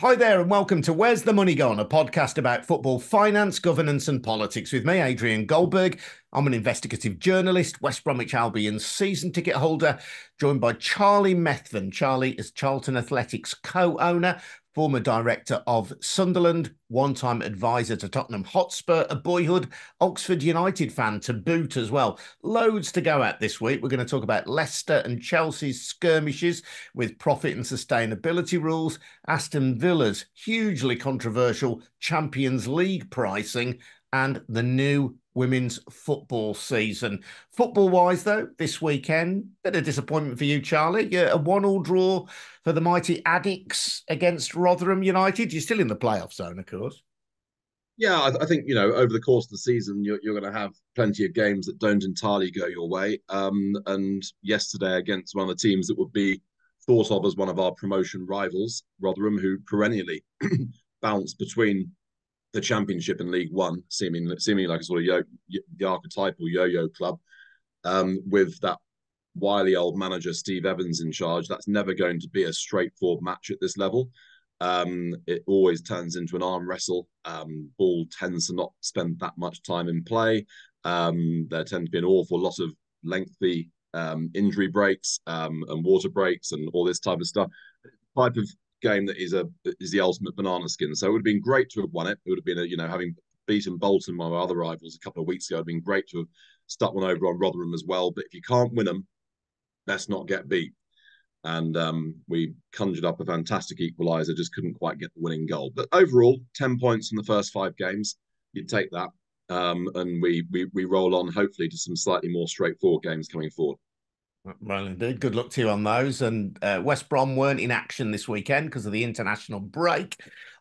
Hi there, and welcome to Where's the Money Gone, a podcast about football finance, governance, and politics with me, Adrian Goldberg. I'm an investigative journalist, West Bromwich Albion season ticket holder, joined by Charlie Methven. Charlie is Charlton Athletics co owner, former director of Sunderland, one time advisor to Tottenham Hotspur, a boyhood Oxford United fan to boot as well. Loads to go at this week. We're going to talk about Leicester and Chelsea's skirmishes with profit and sustainability rules, Aston Villa's hugely controversial Champions League pricing, and the new women's football season. Football wise, though, this weekend, bit of disappointment for you, Charlie. Yeah, a one all draw for the mighty Addicks against Rotherham United. You're still in the playoff zone, of course. Yeah, I, I think you know over the course of the season you're, you're going to have plenty of games that don't entirely go your way. Um, and yesterday against one of the teams that would be thought of as one of our promotion rivals, Rotherham, who perennially bounce between the Championship and League One, seeming seemingly like a sort of yo, the archetypal yo-yo club, um, with that wily old manager Steve Evans in charge. That's never going to be a straightforward match at this level. Um, it always turns into an arm wrestle. Um, ball tends to not spend that much time in play. Um, there tend to be an awful lot of lengthy um, injury breaks um, and water breaks and all this type of stuff. Type of game that is a is the ultimate banana skin. So it would have been great to have won it. It would have been a, you know having beaten Bolton, our other rivals, a couple of weeks ago. It'd been great to have stuck one over on Rotherham as well. But if you can't win them, let's not get beat. And um, we conjured up a fantastic equaliser, just couldn't quite get the winning goal. But overall, ten points in the first five games. You'd take that, um, and we, we we roll on hopefully to some slightly more straightforward games coming forward. Well, indeed. Good luck to you on those. And uh, West Brom weren't in action this weekend because of the international break.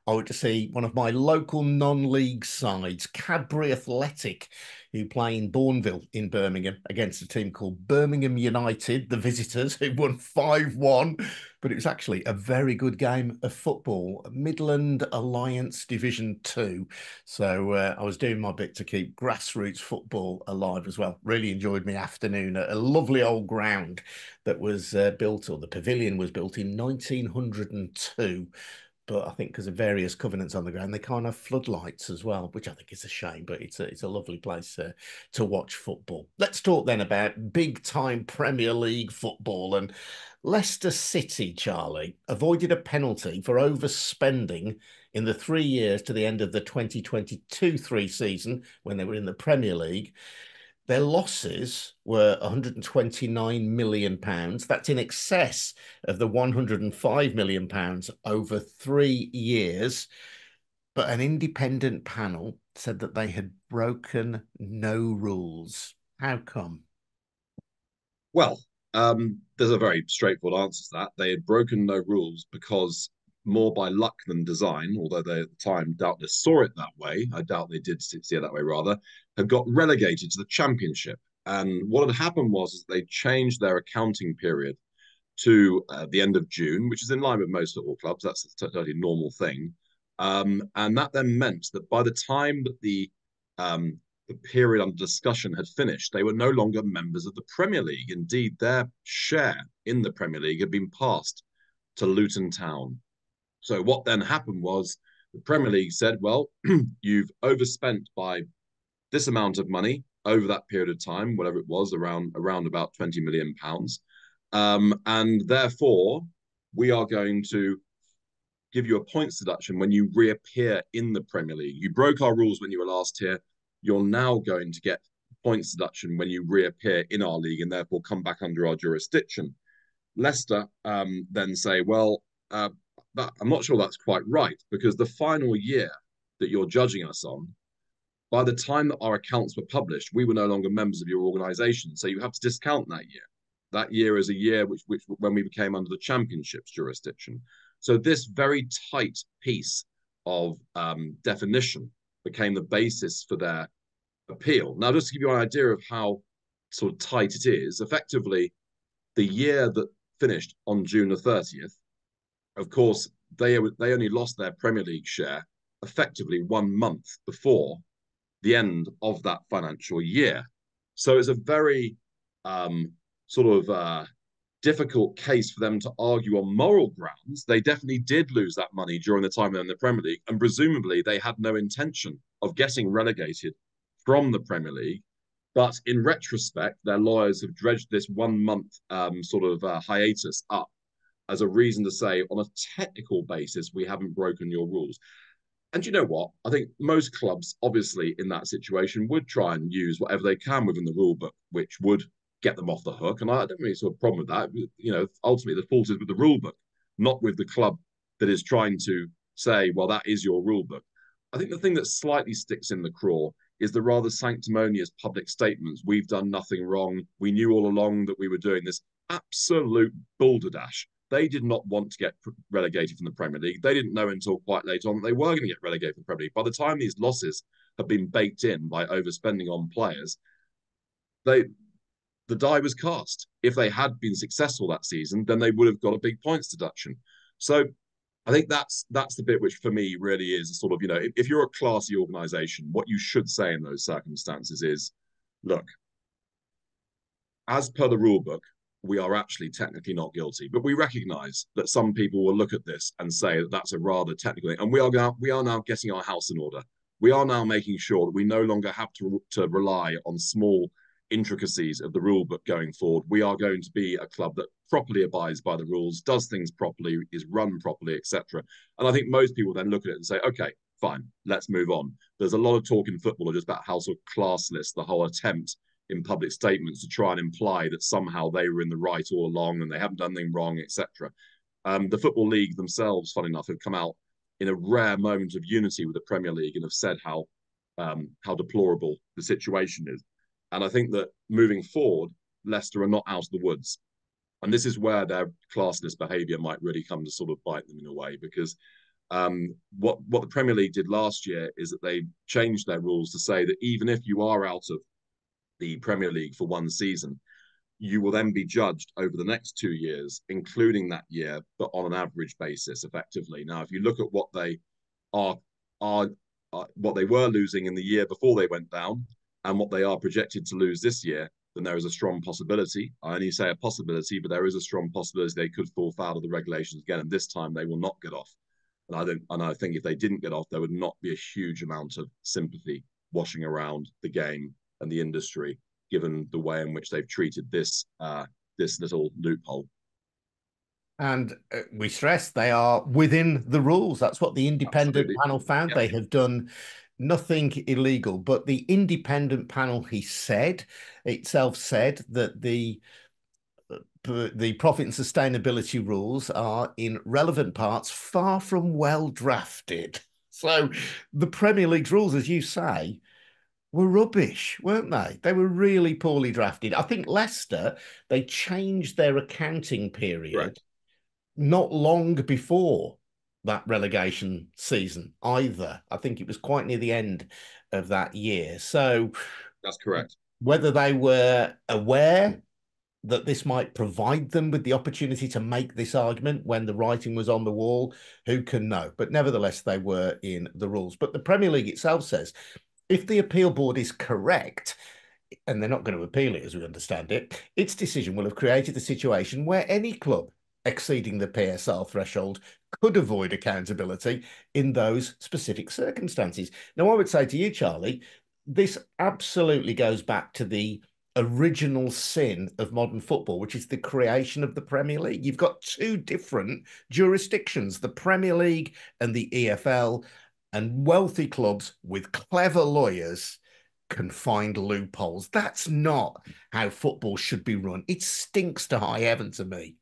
I went to see one of my local non-league sides, Cadbury Athletic, who play in Bournville in Birmingham against a team called Birmingham United, the visitors, who won 5-1. But it was actually a very good game of football, Midland Alliance Division 2. So uh, I was doing my bit to keep grassroots football alive as well. Really enjoyed my afternoon at a lovely old ground that was uh, built, or the pavilion was built in 1902 but I think because of various covenants on the ground, they can't have floodlights as well, which I think is a shame. But it's a it's a lovely place uh, to watch football. Let's talk then about big time Premier League football and Leicester City. Charlie avoided a penalty for overspending in the three years to the end of the 2022-3 season when they were in the Premier League. Their losses were 129 million pounds. That's in excess of the 105 million pounds over three years. But an independent panel said that they had broken no rules. How come? Well, um, there's a very straightforward answer to that. They had broken no rules because more by luck than design, although they at the time doubtless saw it that way. I doubt they did see it that way, rather, had got relegated to the championship. And what had happened was they changed their accounting period to uh, the end of June, which is in line with most football clubs. That's a totally normal thing. Um, and that then meant that by the time that the um, the period under discussion had finished, they were no longer members of the Premier League. Indeed, their share in the Premier League had been passed to Luton Town. So what then happened was the Premier League said, well, you've overspent by this amount of money over that period of time, whatever it was, around around about 20 million pounds. Um, and therefore, we are going to give you a points deduction when you reappear in the Premier League. You broke our rules when you were last here. You're now going to get points deduction when you reappear in our league and therefore come back under our jurisdiction. Leicester um, then say, well, uh, that I'm not sure that's quite right because the final year that you're judging us on, by the time that our accounts were published, we were no longer members of your organization. So you have to discount that year. That year is a year which, which when we became under the championships jurisdiction. So this very tight piece of um, definition became the basis for their appeal. Now, just to give you an idea of how sort of tight it is, effectively, the year that finished on June the 30th of course, they they only lost their Premier League share effectively one month before the end of that financial year. So it's a very um, sort of uh, difficult case for them to argue on moral grounds. They definitely did lose that money during the time they're in the Premier League, and presumably they had no intention of getting relegated from the Premier League. But in retrospect, their lawyers have dredged this one month um, sort of uh, hiatus up as a reason to say, on a technical basis, we haven't broken your rules. And you know what? I think most clubs, obviously, in that situation, would try and use whatever they can within the rule book, which would get them off the hook. And I don't really see a problem with that. You know, ultimately the fault is with the rule book, not with the club that is trying to say, well, that is your rule book. I think the thing that slightly sticks in the craw is the rather sanctimonious public statements. We've done nothing wrong. We knew all along that we were doing this absolute balderdash. They did not want to get relegated from the Premier League. They didn't know until quite late on that they were going to get relegated from the Premier League. By the time these losses had been baked in by overspending on players, they the die was cast. If they had been successful that season, then they would have got a big points deduction. So I think that's that's the bit which for me really is sort of, you know, if, if you're a classy organization, what you should say in those circumstances is, look, as per the rule book, we are actually technically not guilty. But we recognize that some people will look at this and say that that's a rather technical thing. And we are now, we are now getting our house in order. We are now making sure that we no longer have to, to rely on small intricacies of the rule book going forward. We are going to be a club that properly abides by the rules, does things properly, is run properly, etc. And I think most people then look at it and say, okay, fine, let's move on. There's a lot of talk in football just about how sort of classless the whole attempt in public statements to try and imply that somehow they were in the right all along and they haven't done anything wrong, etc. Um, the Football League themselves, fun enough, have come out in a rare moment of unity with the Premier League and have said how um, how deplorable the situation is. And I think that moving forward, Leicester are not out of the woods. And this is where their classless behaviour might really come to sort of bite them in a way, because um, what what the Premier League did last year is that they changed their rules to say that even if you are out of the Premier League for one season, you will then be judged over the next two years, including that year, but on an average basis, effectively. Now, if you look at what they are are, are what they were losing in the year before they went down, and what they are projected to lose this year, then there is a strong possibility. I only say a possibility, but there is a strong possibility they could fall foul of the regulations again, and this time they will not get off. And I don't, and I think if they didn't get off, there would not be a huge amount of sympathy washing around the game and the industry, given the way in which they've treated this uh, this little loophole. And uh, we stress they are within the rules. That's what the independent Absolutely. panel found. Yeah. They have done nothing illegal. But the independent panel, he said, itself said that the uh, the profit and sustainability rules are in relevant parts far from well drafted. So the Premier League's rules, as you say, were rubbish, weren't they? They were really poorly drafted. I think Leicester, they changed their accounting period right. not long before that relegation season either. I think it was quite near the end of that year. So that's correct. Whether they were aware that this might provide them with the opportunity to make this argument when the writing was on the wall, who can know? But nevertheless, they were in the rules. But the Premier League itself says if the appeal board is correct, and they're not going to appeal it as we understand it, its decision will have created a situation where any club exceeding the PSR threshold could avoid accountability in those specific circumstances. Now, I would say to you, Charlie, this absolutely goes back to the original sin of modern football, which is the creation of the Premier League. You've got two different jurisdictions, the Premier League and the EFL and wealthy clubs with clever lawyers can find loopholes. That's not how football should be run. It stinks to high heaven to me.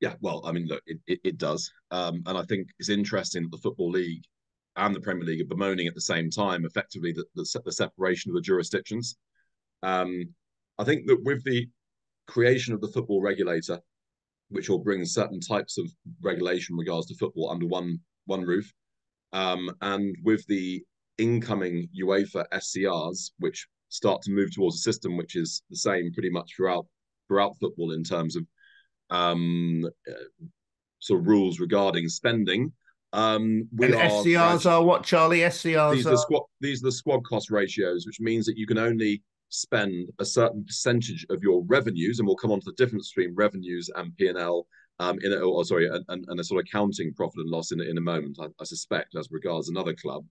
Yeah, well, I mean, look, it, it, it does. Um, and I think it's interesting that the Football League and the Premier League are bemoaning at the same time, effectively, the, the, the separation of the jurisdictions. Um, I think that with the creation of the football regulator, which will bring certain types of regulation regards to football under one one roof, um, and with the incoming UEFA SCRs, which start to move towards a system which is the same pretty much throughout throughout football in terms of um, uh, sort of rules regarding spending. Um, we and are SCRs are what, Charlie? SCRs these are the squad these are the squad cost ratios, which means that you can only spend a certain percentage of your revenues, and we'll come on to the difference between revenues and P&L um, in a, or sorry, and, and, a sort of counting profit and loss in, in a moment, I, I suspect, as regards another club.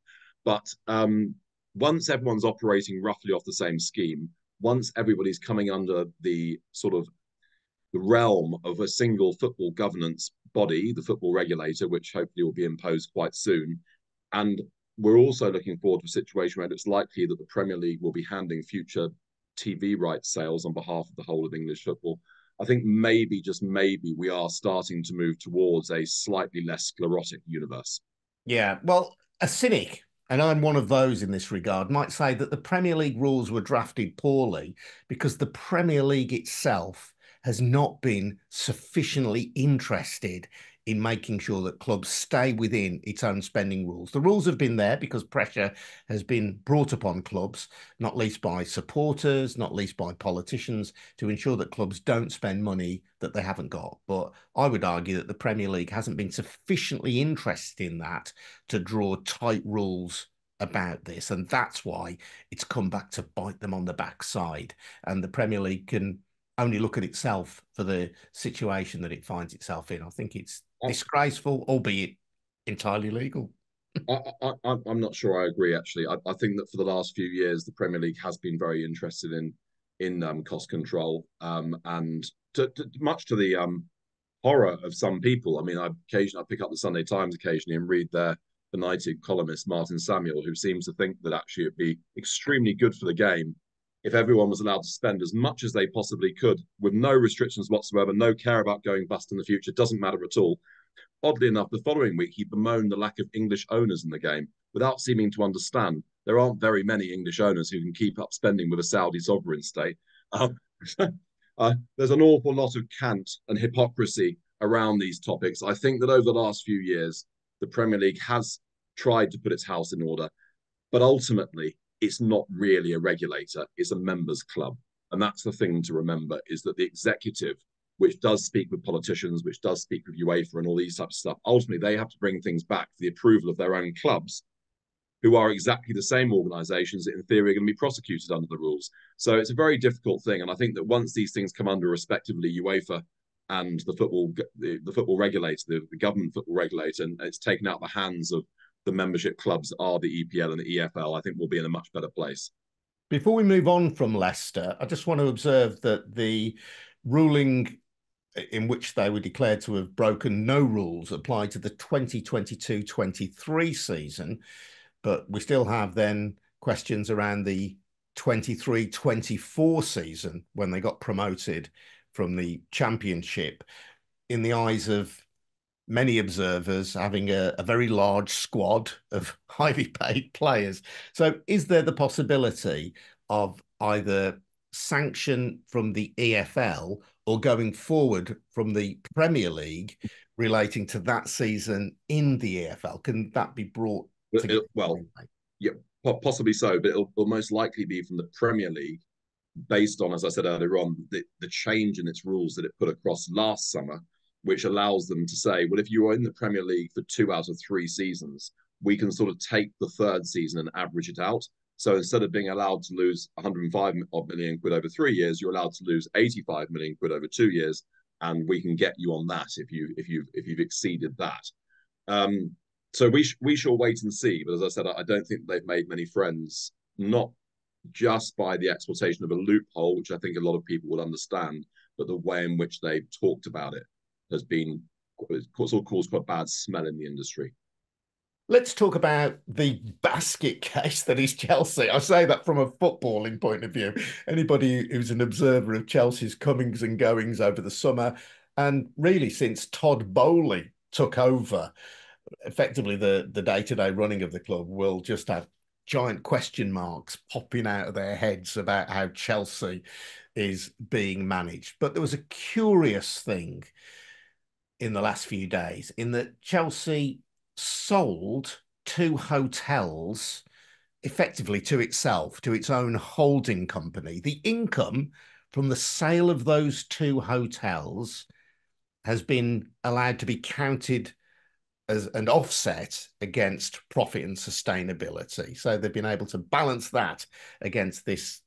But um, once everyone's operating roughly off the same scheme, once everybody's coming under the sort of the realm of a single football governance body, the football regulator, which hopefully will be imposed quite soon, and we're also looking forward to a situation where it's likely that the Premier League will be handing future TV rights sales on behalf of the whole of English football. I think maybe, just maybe, we are starting to move towards a slightly less sclerotic universe. Yeah, well, a cynic, and I'm one of those in this regard, might say that the Premier League rules were drafted poorly because the Premier League itself has not been sufficiently interested in making sure that clubs stay within its own spending rules. The rules have been there because pressure has been brought upon clubs, not least by supporters, not least by politicians, to ensure that clubs don't spend money that they haven't got. But I would argue that the Premier League hasn't been sufficiently interested in that to draw tight rules about this. And that's why it's come back to bite them on the backside. And the Premier League can only look at itself for the situation that it finds itself in. I think it's disgraceful, albeit entirely legal. I, am not sure I agree. Actually, I, I, think that for the last few years, the Premier League has been very interested in in um, cost control, um, and to, to, much to the um, horror of some people. I mean, I occasionally I pick up the Sunday Times occasionally and read their benighted columnist Martin Samuel, who seems to think that actually it'd be extremely good for the game if everyone was allowed to spend as much as they possibly could with no restrictions whatsoever, no care about going bust in the future, doesn't matter at all. Oddly enough, the following week, he bemoaned the lack of English owners in the game without seeming to understand there aren't very many English owners who can keep up spending with a Saudi sovereign state. Um, uh, there's an awful lot of cant and hypocrisy around these topics. I think that over the last few years, the Premier League has tried to put its house in order, but ultimately, it's not really a regulator, it's a members club. And that's the thing to remember is that the executive, which does speak with politicians, which does speak with UEFA and all these types of stuff, ultimately they have to bring things back for the approval of their own clubs, who are exactly the same organizations that in theory are going to be prosecuted under the rules. So it's a very difficult thing. And I think that once these things come under respectively UEFA and the football the, the football regulator, the, the government football regulator, and it's taken out the hands of the membership clubs are the EPL and the EFL, I think we'll be in a much better place. Before we move on from Leicester, I just want to observe that the ruling in which they were declared to have broken no rules applied to the 2022-23 season, but we still have then questions around the 23-24 season when they got promoted from the championship in the eyes of many observers having a, a, very large squad of highly paid players. So, is there the possibility of either sanction from the EFL or going forward from the Premier League relating to that season in the EFL? Can that be brought? It, well, yeah, possibly so, but it'll, it'll most likely be from the Premier League based on, as I said earlier on, the, the change in its rules that it put across last summer which allows them to say, well, if you are in the Premier League for two out of three seasons, we can sort of take the third season and average it out. So instead of being allowed to lose 105 million quid over three years, you're allowed to lose 85 million quid over two years, and we can get you on that if you if you if you've exceeded that. Um, so we sh- we shall wait and see. But as I said, I, I don't think they've made many friends, not just by the exploitation of a loophole, which I think a lot of people will understand, but the way in which they've talked about it has been sort of caused quite a bad smell in the industry. Let's talk about the basket case that is Chelsea. I say that from a footballing point of view. Anybody who's an observer of Chelsea's comings and goings over the summer, and really since Todd Boehly took over, effectively the the day to day running of the club will just have giant question marks popping out of their heads about how Chelsea is being managed. But there was a curious thing in the last few days in that Chelsea sold two hotels effectively to itself, to its own holding company. The income from the sale of those two hotels has been allowed to be counted as an offset against profit and sustainability. So they've been able to balance that against this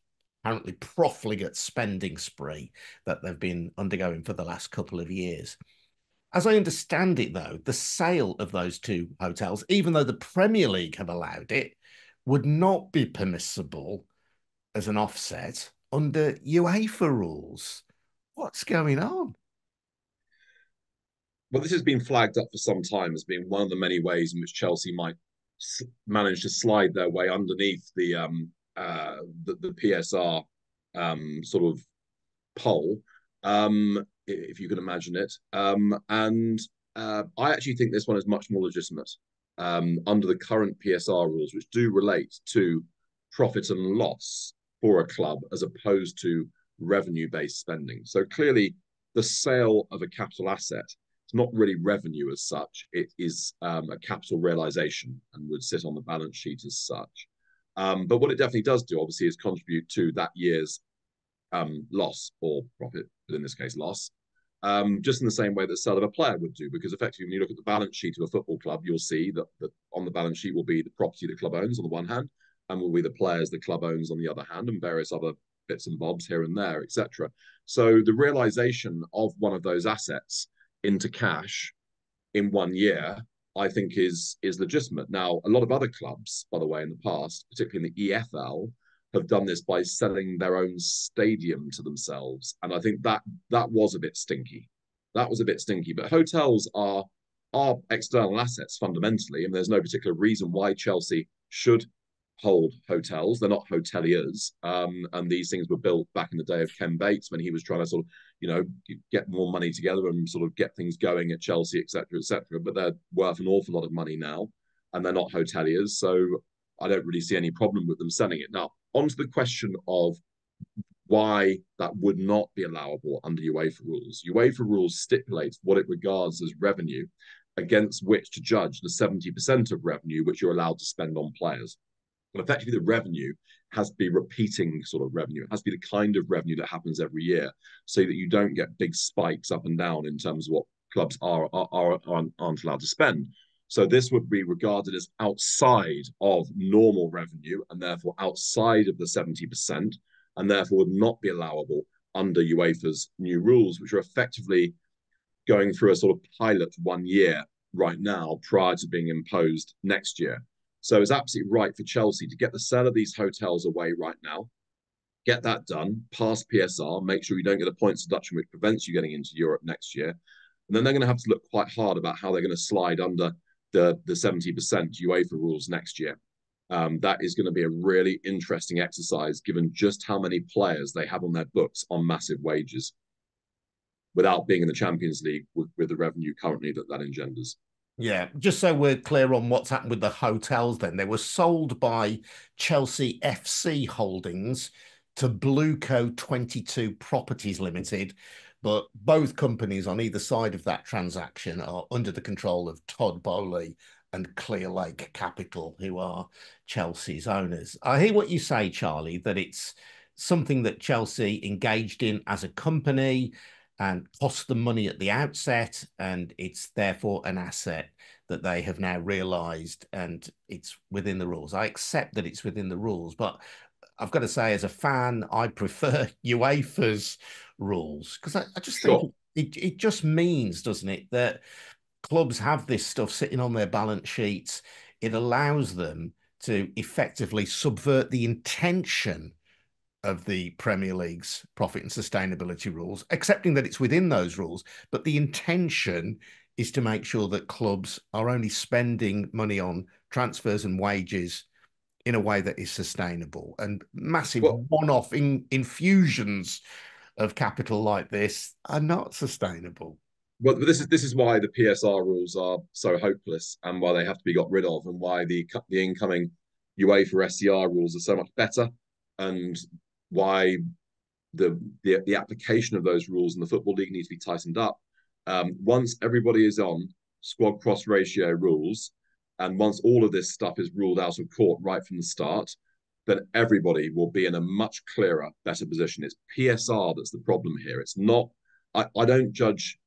apparently profligate spending spree that they've been undergoing for the last couple of years. As I understand it, though, the sale of those two hotels, even though the Premier League have allowed it, would not be permissible as an offset under UEFA rules. What's going on? Well, this has been flagged up for some time as being one of the many ways in which Chelsea might manage to slide their way underneath the um, uh, the, the PSR um, sort of pole, um, if you can imagine it. Um, and uh, I actually think this one is much more legitimate um, under the current PSR rules, which do relate to profit and loss for a club as opposed to revenue based spending. So clearly, the sale of a capital asset is not really revenue as such, it is um, a capital realization and would sit on the balance sheet as such. Um, but what it definitely does do, obviously, is contribute to that year's um, loss or profit, but in this case, loss. Um, just in the same way that sale of a player would do, because effectively, when you look at the balance sheet of a football club, you'll see that, that on the balance sheet will be the property the club owns on the one hand, and will be the players the club owns on the other hand, and various other bits and bobs here and there, etc. So the realization of one of those assets into cash in one year I think is is legitimate. Now, a lot of other clubs, by the way, in the past, particularly in the EFL, have done this by selling their own stadium to themselves, and I think that that was a bit stinky. That was a bit stinky. But hotels are are external assets fundamentally, and there's no particular reason why Chelsea should hold hotels. They're not hoteliers. Um, and these things were built back in the day of Ken Bates when he was trying to sort of, you know, get more money together and sort of get things going at Chelsea, etc., etc. But they're worth an awful lot of money now, and they're not hoteliers. So I don't really see any problem with them selling it. Now, on to the question of why that would not be allowable under UEFA rules. UEFA rules stipulates what it regards as revenue against which to judge the 70% of revenue which you're allowed to spend on players. But effectively, the revenue has to be repeating sort of revenue. It has to be the kind of revenue that happens every year, so that you don't get big spikes up and down in terms of what clubs are are, are aren't, aren't allowed to spend. So this would be regarded as outside of normal revenue, and therefore outside of the seventy percent, and therefore would not be allowable under UEFA's new rules, which are effectively going through a sort of pilot one year right now prior to being imposed next year. So it's absolutely right for Chelsea to get the sale of these hotels away right now, get that done, pass PSR, make sure you don't get a points deduction which prevents you getting into Europe next year. And then they're going to have to look quite hard about how they're going to slide under the, the 70% UEFA rules next year. Um, that is going to be a really interesting exercise given just how many players they have on their books on massive wages without being in the Champions League with, with the revenue currently that that engenders. Yeah, just so we're clear on what's happened with the hotels, then they were sold by Chelsea FC Holdings to Blueco 22 Properties Limited, but both companies on either side of that transaction are under the control of Todd Boehly and Clearlake Capital, who are Chelsea's owners. I hear what you say, Charlie, that it's something that Chelsea engaged in as a company and cost them money at the outset, and it's therefore an asset that they have now realised, and it's within the rules. I accept that it's within the rules, but I've got to say, as a fan, I prefer UEFA's rules because I, I, just sure. think it, it just means, doesn't it, that clubs have this stuff sitting on their balance sheets. It allows them to effectively subvert the intention of the Premier League's profit and sustainability rules, accepting that it's within those rules, but the intention is to make sure that clubs are only spending money on transfers and wages in a way that is sustainable and massive well, one-off in, infusions of capital like this are not sustainable. Well, this is this is why the PSR rules are so hopeless and why they have to be got rid of and why the the incoming UEFA SCR rules are so much better and why the, the, the application of those rules in the football league needs to be tightened up. Um, once everybody is on squad cost ratio rules, and once all of this stuff is ruled out of court right from the start, then everybody will be in a much clearer, better position. It's PSR that's the problem here. It's not. I, I don't judge.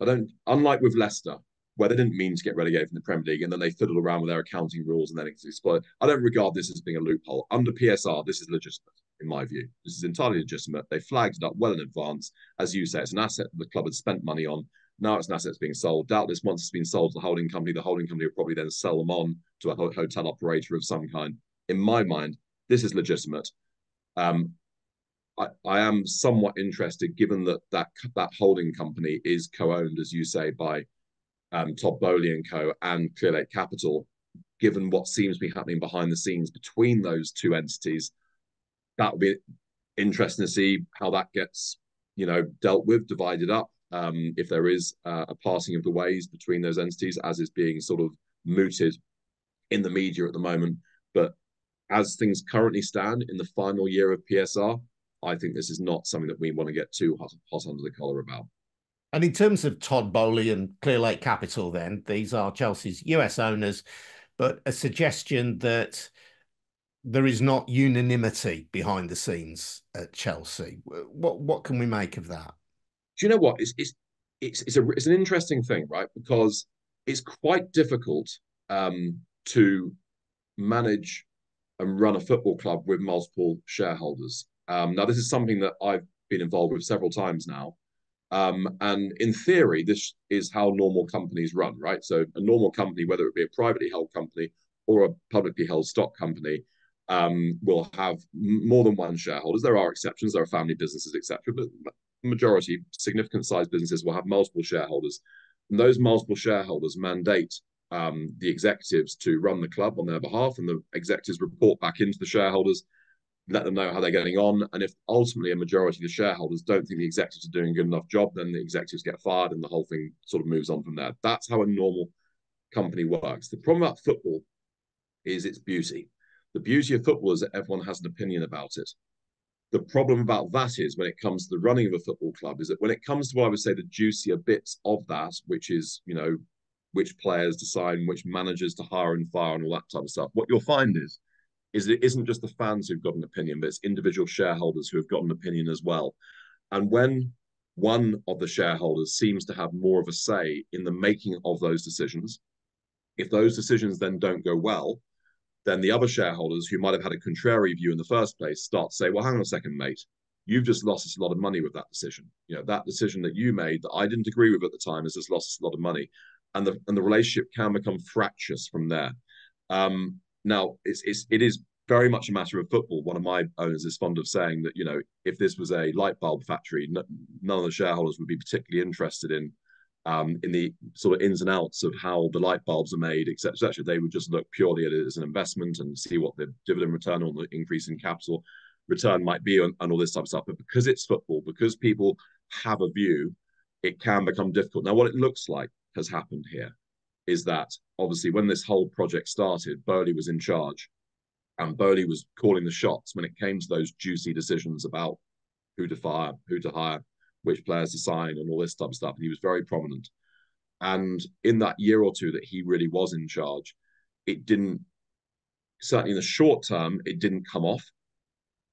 I don't. Unlike with Leicester, where they didn't mean to get relegated from the Premier League, and then they fiddled around with their accounting rules and then it exploded. I don't regard this as being a loophole. Under PSR, this is legitimate, in my view. This is entirely legitimate. They flagged it up well in advance. As you say, it's an asset the club had spent money on. Now it's an asset that's being sold. Doubtless, once it's been sold to the holding company, the holding company will probably then sell them on to a hotel operator of some kind. In my mind, this is legitimate. Um, I, I, am somewhat interested, given that that that holding company is co-owned, as you say, by um, Todd Boehly and Co. and Clearlake Capital. Given what seems to be happening behind the scenes between those two entities, that would be interesting to see how that gets, you know, dealt with, divided up. Um, if there is uh, a passing of the ways between those entities, as is being sort of mooted in the media at the moment. But as things currently stand in the final year of PSR, I think this is not something that we want to get too hot, hot under the collar about. And in terms of Todd Boehly and Clearlake Capital, then these are Chelsea's US owners, but a suggestion that there is not unanimity behind the scenes at Chelsea. What what can we make of that? Do you know what? It's it's it's it's, a, it's an interesting thing, right? Because it's quite difficult um, to manage and run a football club with multiple shareholders. Um, now, this is something that I've been involved with several times now. Um, and in theory, this is how normal companies run, right? So a normal company, whether it be a privately held company or a publicly held stock company, um, will have more than one shareholders. There are exceptions, there are family businesses, etc. But majority, significant sized businesses will have multiple shareholders. And those multiple shareholders mandate um, the executives to run the club on their behalf, and the executives report back into the shareholders let them know how they're getting on. And if ultimately a majority of the shareholders don't think the executives are doing a good enough job, then the executives get fired and the whole thing sort of moves on from there. That's how a normal company works. The problem about football is its beauty. The beauty of football is that everyone has an opinion about it. The problem about that is when it comes to the running of a football club, is that when it comes to what I would say the juicier bits of that, which is, you know, which players decide, which managers to hire and fire and all that type of stuff, what you'll find is is it isn't just the fans who've got an opinion, but it's individual shareholders who have got an opinion as well. And when one of the shareholders seems to have more of a say in the making of those decisions, if those decisions then don't go well, then the other shareholders who might have had a contrary view in the first place start to say, well, hang on a second, mate. You've just lost us a lot of money with that decision. You know, that decision that you made that I didn't agree with at the time has just lost us a lot of money. And the and the relationship can become fractious from there. Um, now, it's, it's it is very much a matter of football. One of my owners is fond of saying that you know if this was a light bulb factory, none of the shareholders would be particularly interested in um, in the sort of ins and outs of how the light bulbs are made, etc. etc. They would just look purely at it as an investment and see what the dividend return on the increase in capital return might be and, and all this type of stuff. But because it's football, because people have a view, it can become difficult. Now, what it looks like has happened here is that obviously when this whole project started, Boehly was in charge, and Boehly was calling the shots when it came to those juicy decisions about who to fire, who to hire, which players to sign, and all this type of stuff. And he was very prominent. And in that year or two that he really was in charge, it didn't certainly in the short term, it didn't come off.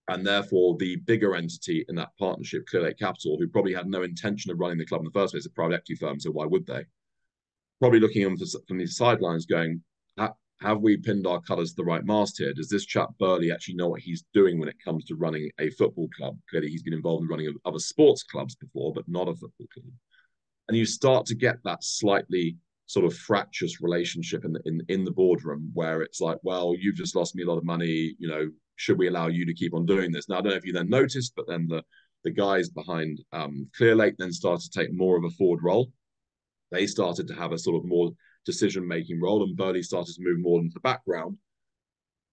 And therefore, the bigger entity in that partnership, Clearlake Capital, who probably had no intention of running the club in the first place, a private equity firm, so why would they? probably looking on from the sidelines going, have we pinned our colours to the right mast here? Does this chap Boehly actually know what he's doing when it comes to running a football club? Clearly, he's been involved in running other sports clubs before, but not a football club. And you start to get that slightly sort of fractious relationship in the, in, in the boardroom where it's like, well, you've just lost me a lot of money. You know, should we allow you to keep on doing this? Now, I don't know if you then noticed, but then the the guys behind um, Clearlake then started to take more of a forward role they started to have a sort of more decision making role, and Boehly started to move more into the background.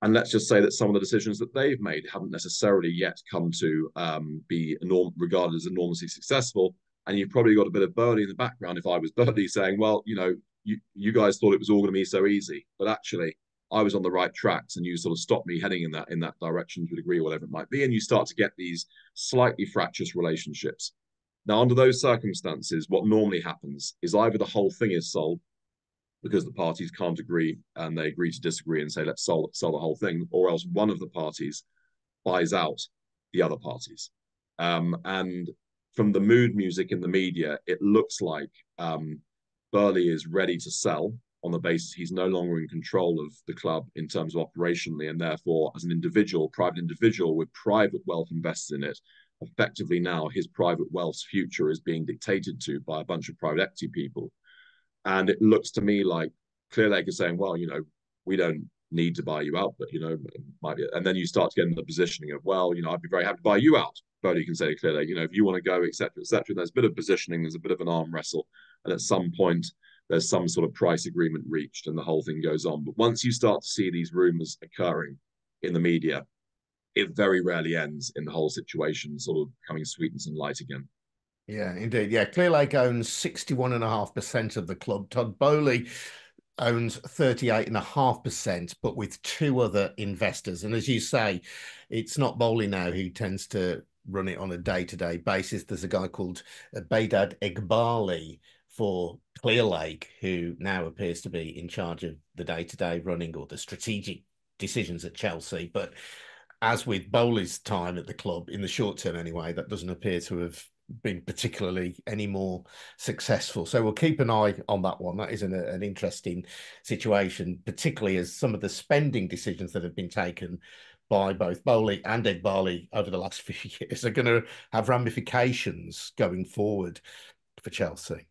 And let's just say that some of the decisions that they've made haven't necessarily yet come to um, be enorm- regarded as enormously successful. And you've probably got a bit of Boehly in the background. If I was Boehly saying, well, you know, you, you guys thought it was all going to be so easy, but actually, I was on the right tracks, and you sort of stopped me heading in that in that direction to a degree, whatever it might be, and you start to get these slightly fractious relationships. Now, under those circumstances, what normally happens is either the whole thing is sold because the parties can't agree and they agree to disagree and say, let's sell, sell the whole thing, or else one of the parties buys out the other parties. Um, and from the mood music in the media, it looks like um, Boehly is ready to sell on the basis he's no longer in control of the club in terms of operationally, and therefore, as an individual, private individual with private wealth invested in it, effectively now his private wealth's future is being dictated to by a bunch of private equity people. And it looks to me like Clearlake is saying, well, you know, we don't need to buy you out, but you know, might be. And then you start to get in the positioning of, well, you know, I'd be very happy to buy you out. But you can say clearly, you know, if you want to go, etc., etc. There's a bit of positioning, there's a bit of an arm wrestle, and at some point, there's some sort of price agreement reached, and the whole thing goes on. But once you start to see these rumors occurring in the media, it very rarely ends in the whole situation sort of coming sweet and light again. Yeah, indeed. Yeah, Clearlake owns 61.5% of the club. Todd Boehly owns 38.5%, but with two other investors. And as you say, it's not Boehly now who tends to run it on a day-to-day basis. There's a guy called Behdad Eghbali for Clearlake, who now appears to be in charge of the day-to-day running or the strategic decisions at Chelsea. But as with Boehly's time at the club, in the short term anyway, that doesn't appear to have been particularly any more successful. So we'll keep an eye on that one. That is an, an interesting situation, particularly as some of the spending decisions that have been taken by both Boehly and Eghbali over the last few years are going to have ramifications going forward for Chelsea.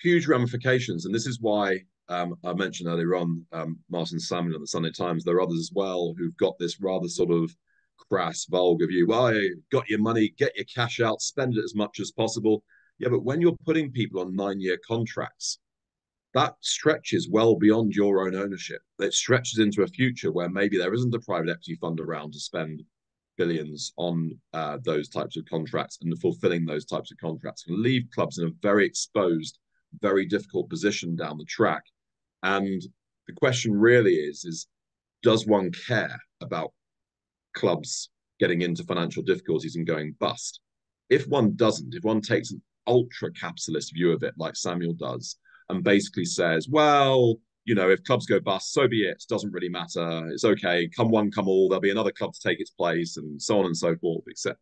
Huge ramifications. And this is why um, I mentioned earlier on um, Martin Samuel and the Sunday Times. There are others as well who've got this rather sort of crass, vulgar view. Well, you got your money, get your cash out, spend it as much as possible. Yeah, but when you're putting people on nine year contracts, that stretches well beyond your own ownership. It stretches into a future where maybe there isn't a private equity fund around to spend billions on uh, those types of contracts and fulfilling those types of contracts can leave clubs in a very exposed, very difficult position down the track. And the question really is, is does one care about clubs getting into financial difficulties and going bust. If one doesn't, if one takes an ultra capitalist view of it, like Samuel does, and basically says, well, you know, if clubs go bust, so be it. Doesn't really matter. It's okay. Come one, come all. There'll be another club to take its place, and so on and so forth, etc.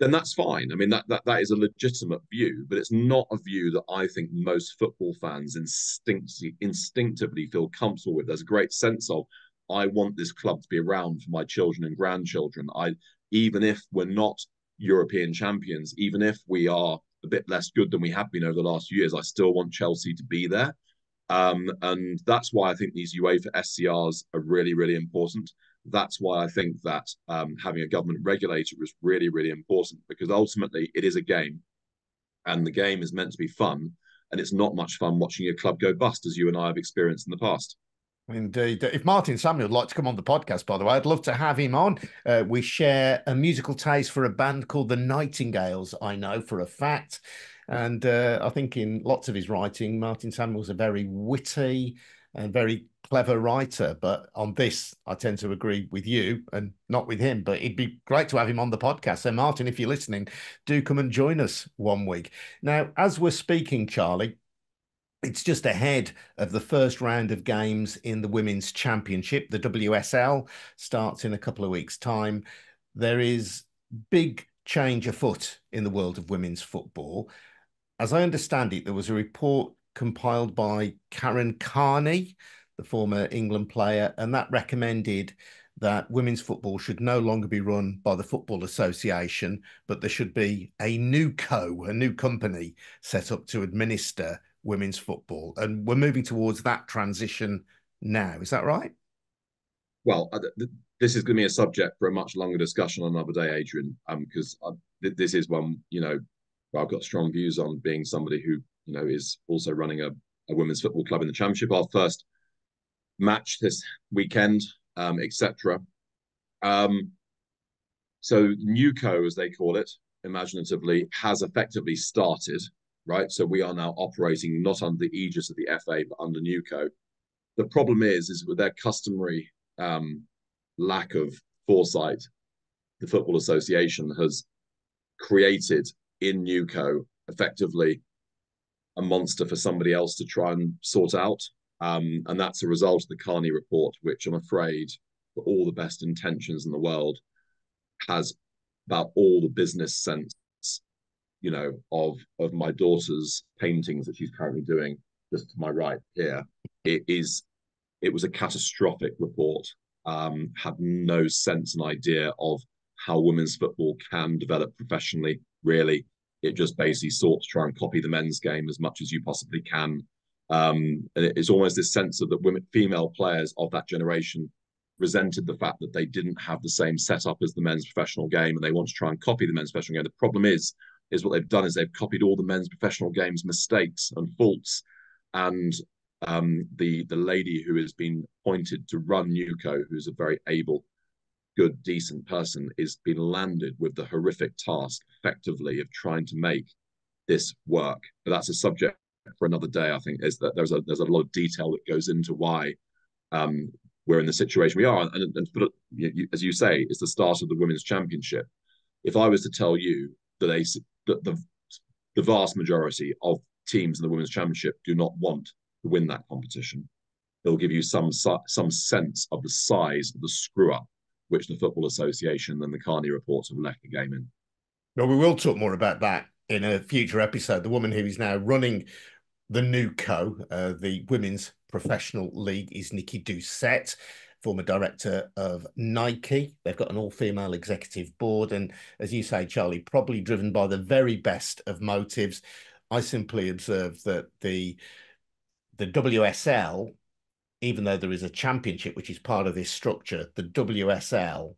Then that's fine. I mean, that that that is a legitimate view, but it's not a view that I think most football fans instinctively instinctively feel comfortable with. There's a great sense of I want this club to be around for my children and grandchildren. I even if we're not European champions, even if we are a bit less good than we have been over the last few years, I still want Chelsea to be there. Um, and that's why I think these UEFA SCRs are really, really important. That's why I think that um, having a government regulator is really, really important because ultimately it is a game and the game is meant to be fun. And it's not much fun watching your club go bust, as you and I have experienced in the past. Indeed. If Martin Samuel would like to come on the podcast, by the way, I'd love to have him on. Uh, we share a musical taste for a band called the Nightingales, I know for a fact. And uh, I think in lots of his writing, Martin Samuel's a very witty and very clever writer. But on this, I tend to agree with you and not with him. But it'd be great to have him on the podcast. So, Martin, if you're listening, do come and join us one week. Now, as we're speaking, Charlie, it's just ahead of the first round of games in the Women's Championship. The WSL starts in a couple of weeks' time. There is big change afoot in the world of women's football. As I understand it, there was a report compiled by Karen Carney, the former England player, and that recommended that women's football should no longer be run by the Football Association, but there should be a new co, a new company set up to administer women's football, and we're moving towards that transition now. Is that right? Well, this is going to be a subject for a much longer discussion on another day, Adrian, because um, this is one you know I've got strong views on being somebody who you know is also running a, a women's football club in the championship. Our first match this weekend, um, etc. Um, so NewCo, as they call it, imaginatively, has effectively started right? So we are now operating not under the aegis of the FA, but under NewCo. The problem is, is with their customary um, lack of foresight, the Football Association has created in NewCo effectively a monster for somebody else to try and sort out. Um, and that's a result of the Carney report, which I'm afraid, for all the best intentions in the world, has about all the business sense you know, of of my daughter's paintings that she's currently doing just to my right here, it is it was a catastrophic report. Um, had no sense and idea of how women's football can develop professionally. Really, it just basically sought to try and copy the men's game as much as you possibly can. Um, and it's almost this sense of that women, female players of that generation resented the fact that they didn't have the same setup as the men's professional game, and they want to try and copy the men's professional game. The problem is, is what they've done is they've copied all the men's professional games mistakes and faults, and um, the the lady who has been appointed to run NewCo, who's a very able, good, decent person, is been landed with the horrific task, effectively, of trying to make this work. But that's a subject for another day. I think is that there's a there's a lot of detail that goes into why um, we're in the situation we are. And, and as you say, it's the start of the women's championship. If I was to tell you that, they, that the, the vast majority of teams in the women's championship do not want to win that competition, it'll give you some some sense of the size of the screw up which the Football Association and the Carney reports have left the game in. Well, we will talk more about that in a future episode. The woman who is now running the NewCo, uh, the Women's Professional League, is Nikki Doucet, former director of Nike. They've got an all female executive board. And as you say, Charlie, probably driven by the very best of motives. I simply observe that the the WSL, even though there is a championship which is part of this structure, the WSL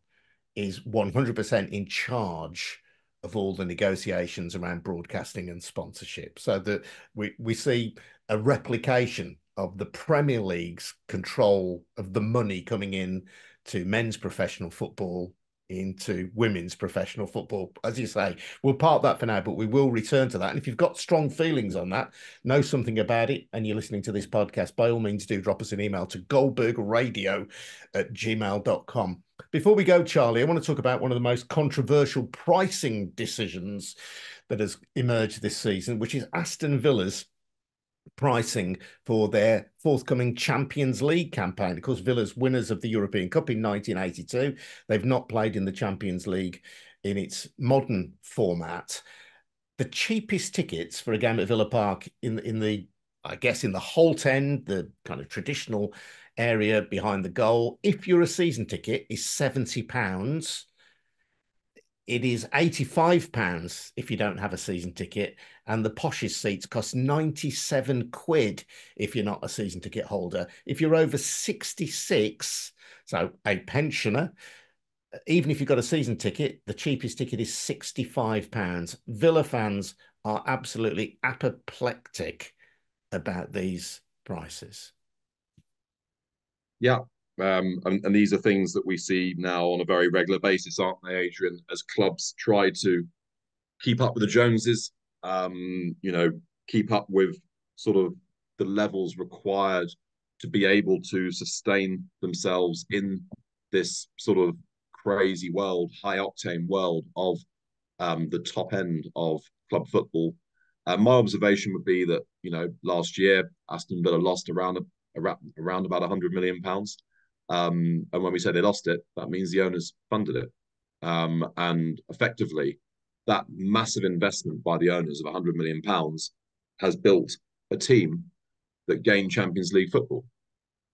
is 100% in charge of all the negotiations around broadcasting and sponsorship. So that we, we see a replication of the Premier League's control of the money coming in to men's professional football into women's professional football. As you say, we'll park that for now, but we will return to that. And if you've got strong feelings on that, know something about it, and you're listening to this podcast, by all means, do drop us an email to goldbergradio at gmail.com. Before we go, Charlie, I want to talk about one of the most controversial pricing decisions that has emerged this season, which is Aston Villa's pricing for their forthcoming Champions League campaign. Of course, Villa's winners of the European Cup in 1982. They've not played in the Champions League in its modern format. The cheapest tickets for a game at Villa Park in in the I guess in the Holte end, the kind of traditional area behind the goal, if you're a season ticket, is 70 pounds it is 85 pounds if you don't have a season ticket and the poshest seats cost 97 quid if you're not a season ticket holder. If you're over 66 so a pensioner even if you've got a season ticket the cheapest ticket is 65 pounds. Villa fans are absolutely apoplectic about these prices. Yeah um, and, and, these are things that we see now on a very regular basis, aren't they, Adrian? As clubs try to keep up with the Joneses, um, you know, keep up with sort of the levels required to be able to sustain themselves in this sort of crazy world, high octane world of um, the top end of club football. Uh, my observation would be that you know last year Aston Villa lost around a, around about 100 million pounds. Um, and when we say they lost it, that means the owners funded it. Um, and effectively, that massive investment by the owners of 100 million pounds has built a team that gained Champions League football.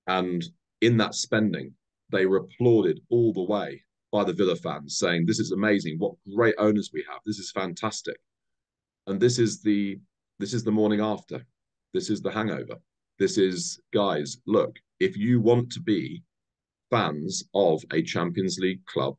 And in that spending, they were applauded all the way by the Villa fans, saying, "This is amazing! What great owners we have! This is fantastic!" And this is the this is the morning after. This is the hangover. This is guys. Look, if you want to be fans of a Champions League club,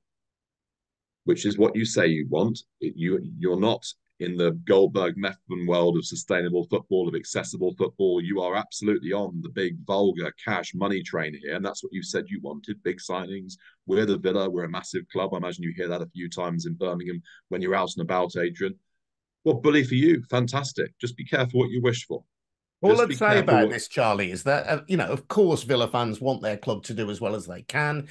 which is what you say you want. You you're not in the Goldberg Methven world of sustainable football, of accessible football. You are absolutely on the big vulgar cash money train here, and that's what you said you wanted: big signings. We're the Villa. We're a massive club. I imagine you hear that a few times in Birmingham when you're out and about, Adrian. Well, bully for you, fantastic. Just be careful what you wish for. All I'd say about this, Charlie, is that, uh, you know, of course, Villa fans want their club to do as well as they can.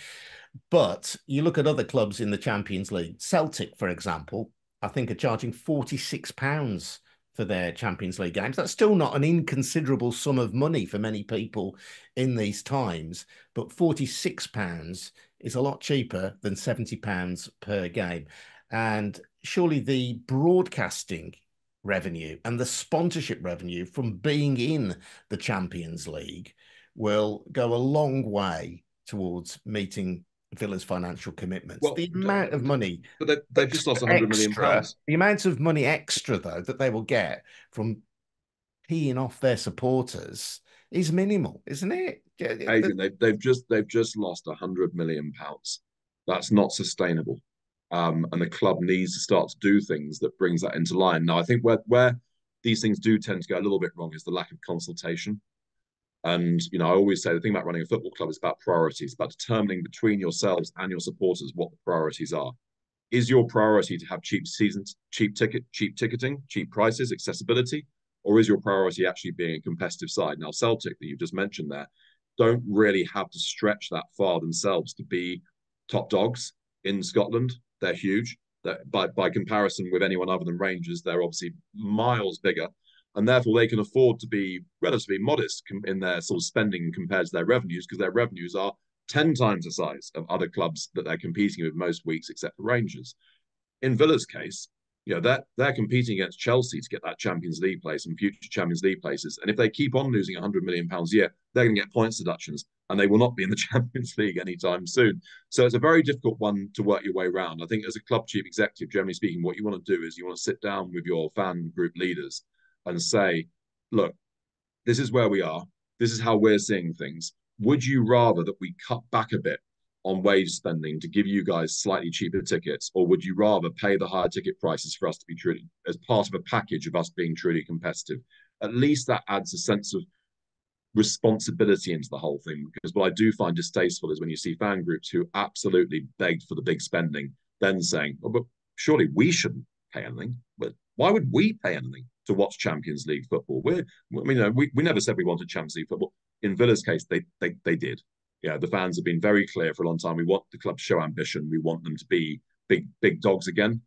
But you look at other clubs in the Champions League, Celtic, for example, I think are charging £46 for their Champions League games. That's still not an inconsiderable sum of money for many people in these times, but £46 is a lot cheaper than £70 per game. And surely the broadcasting revenue and the sponsorship revenue from being in the Champions League will go a long way towards meeting Villa's financial commitments. Well, the amount of money, but they've, they've just lost 100 extra, million pounds. The amount of money extra, though, that they will get from peeing off their supporters is minimal, isn't it? Adrian, they've, they've just they've just lost 100 million pounds. That's not sustainable. Um, and the club needs to start to do things that brings that into line. Now, I think where where these things do tend to go a little bit wrong is the lack of consultation. And you know, I always say the thing about running a football club is about priorities, about determining between yourselves and your supporters what the priorities are. Is your priority to have cheap seasons, cheap ticket, cheap ticketing, cheap prices, accessibility, or is your priority actually being a competitive side? Now, Celtic, that you just mentioned there, don't really have to stretch that far themselves to be top dogs in Scotland. They're huge. They're, by by comparison with anyone other than Rangers, they're obviously miles bigger and therefore they can afford to be relatively modest in their sort of spending compared to their revenues because their revenues are 10 times the size of other clubs that they're competing with most weeks except for Rangers. In Villa's case, you know, they're, they're competing against Chelsea to get that Champions League place and future Champions League places. And if they keep on losing 100 million pounds a year, they're going to get points deductions and they will not be in the Champions League anytime soon. So it's a very difficult one to work your way around. I think as a club chief executive, generally speaking, what you want to do is you want to sit down with your fan group leaders and say, look, this is where we are. This is how we're seeing things. Would you rather that we cut back a bit on wage spending to give you guys slightly cheaper tickets, or would you rather pay the higher ticket prices for us to be truly as part of a package of us being truly competitive? At least that adds a sense of responsibility into the whole thing. Because what I do find distasteful is when you see fan groups who absolutely begged for the big spending, then saying, oh, but surely we shouldn't pay anything. But why would we pay anything? to watch Champions League football. We're, I mean, you know, we, we never said we wanted Champions League football. In Villa's case, they they they did. Yeah, the fans have been very clear for a long time. We want the club to show ambition. We want them to be big big dogs again.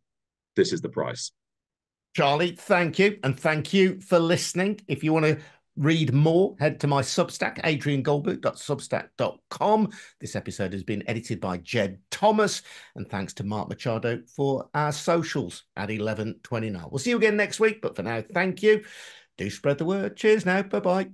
This is the price. Charlie, thank you. And thank you for listening. If you want to read more, head to my Substack, adriangoldberg.substack.com. This episode has been edited by Jed Thomas. And thanks to Mark Machado for our socials at 1129. We'll see you again next week. But for now, thank you. Do spread the word. Cheers now. Bye bye.